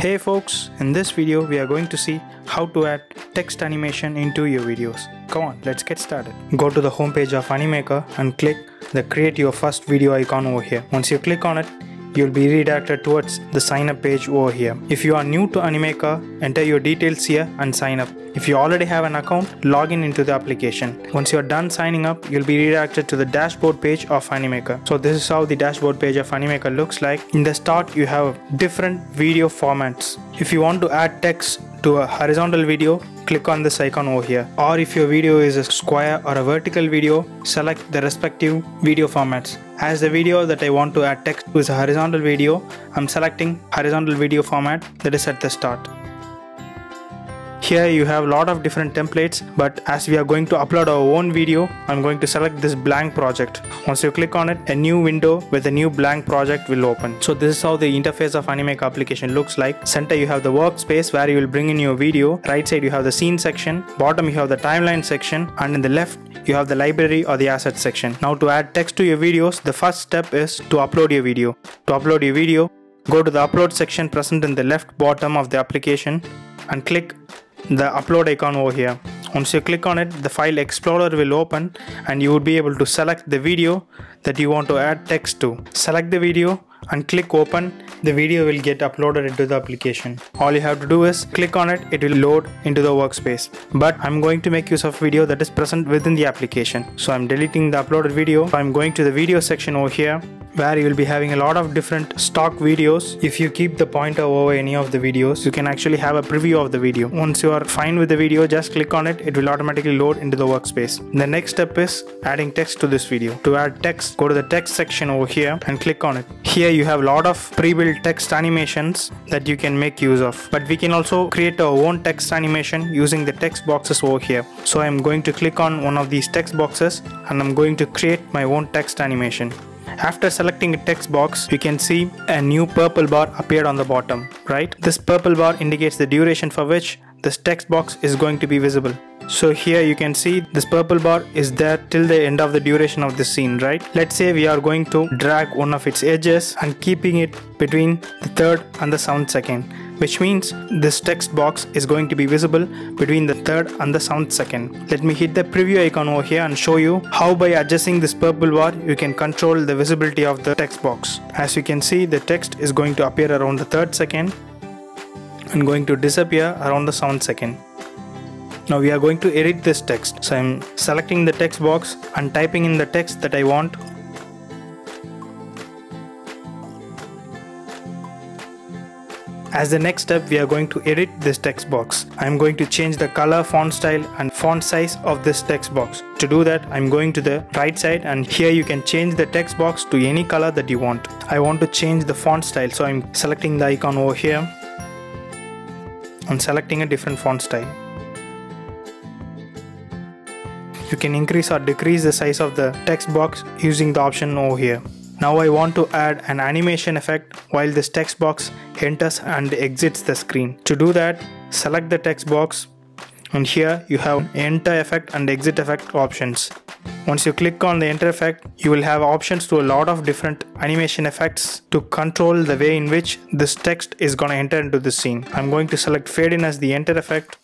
Hey folks, in this video we are going to see how to add text animation into your videos. Come on, let's get started. Go to the homepage of Animaker and click the create your first video icon over here. Once you click on it, you'll be redirected towards the sign up page over here. If you are new to Animaker, enter your details here and sign up. If you already have an account, log in into the application. Once you're done signing up, you'll be redirected to the dashboard page of Animaker. So this is how the dashboard page of Animaker looks like. In the start, you have different video formats. If you want to add text to a horizontal video, click on this icon over here. Or if your video is a square or a vertical video, select the respective video formats. As the video that I want to add text to is a horizontal video, I'm selecting horizontal video format that is at the start. Here you have a lot of different templates but as we are going to upload our own video, I'm going to select this blank project. Once you click on it, a new window with a new blank project will open. So this is how the interface of Animaker application looks like. Center you have the workspace where you will bring in your video. Right side you have the scene section. Bottom you have the timeline section and in the left you have the library or the asset section. Now to add text to your videos, the first step is to upload your video. To upload your video, go to the upload section present in the left bottom of the application and click the upload icon over here. Once you click on it the file explorer will open and you would be able to select the video that you want to add text to. Select the video and click open. The video will get uploaded into the application. All you have to do is click on it. It will load into the workspace. But i'm going to make use of video that is present within the application. So i'm deleting the uploaded video. I'm going to the video section over here where you will be having a lot of different stock videos. If you keep the pointer over any of the videos, you can actually have a preview of the video. Once you are fine with the video, just click on it, it will automatically load into the workspace. The next step is adding text to this video. To add text, go to the text section over here and click on it. Here you have a lot of pre-built text animations that you can make use of. But we can also create our own text animation using the text boxes over here. So I'm going to click on one of these text boxes and I'm going to create my own text animation. After selecting a text box, you can see a new purple bar appeared on the bottom, right? This purple bar indicates the duration for which this text box is going to be visible. So here you can see this purple bar is there till the end of the duration of the scene, right? Let's say we are going to drag one of its edges and keeping it between the third and the seventh second which means this text box is going to be visible between the third and the seventh second. Let me hit the preview icon over here and show you how by adjusting this purple bar you can control the visibility of the text box. As you can see the text is going to appear around the third second and going to disappear around the seventh second. Now we are going to edit this text. So I'm selecting the text box and typing in the text that I want As the next step, we are going to edit this text box. I am going to change the color, font style and font size of this text box. To do that, I'm going to the right side and here you can change the text box to any color that you want. I want to change the font style so I'm selecting the icon over here and selecting a different font style. You can increase or decrease the size of the text box using the option over here. Now I want to add an animation effect while this text box enters and exits the screen. To do that, select the text box and here you have enter effect and exit effect options. Once you click on the enter effect, you will have options to a lot of different animation effects to control the way in which this text is going to enter into the scene. I'm going to select fade in as the enter effect,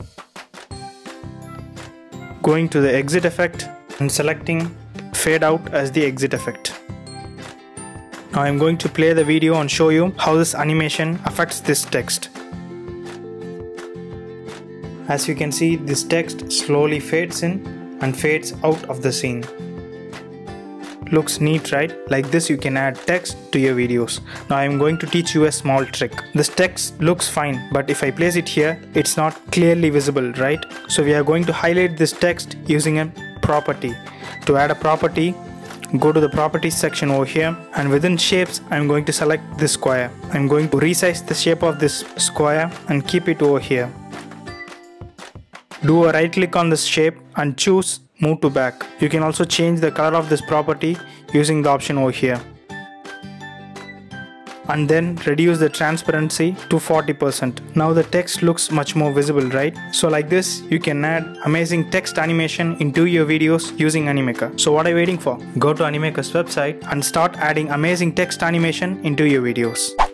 going to the exit effect and selecting fade out as the exit effect. Now I'm going to play the video and show you how this animation affects this text. As you can see this text slowly fades in and fades out of the scene. Looks neat right? Like this you can add text to your videos. Now I'm going to teach you a small trick. This text looks fine but if I place it here it's not clearly visible right? So we are going to highlight this text using a property. To add a property go to the properties section over here and within shapes I'm going to select this square. I'm going to resize the shape of this square and keep it over here. Do a right click on this shape and choose move to back. You can also change the color of this property using the option over here and then reduce the transparency to 40%. Now the text looks much more visible, right? So like this, you can add amazing text animation into your videos using Animaker. So what are you waiting for? Go to Animaker's website and start adding amazing text animation into your videos.